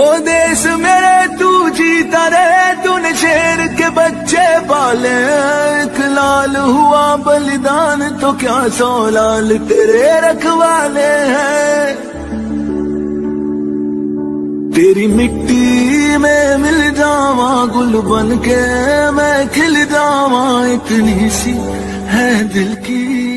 ओ देश मेरे, तू जीता रहे तूने शेर के बच्चे पाले। एक लाल हुआ बलिदान तो क्या सौ लाल तेरे रखवाले हैं? तेरी मिट्टी में मिल जावा गुल बन के, मैं खिल जावा, इतनी सी है दिल की।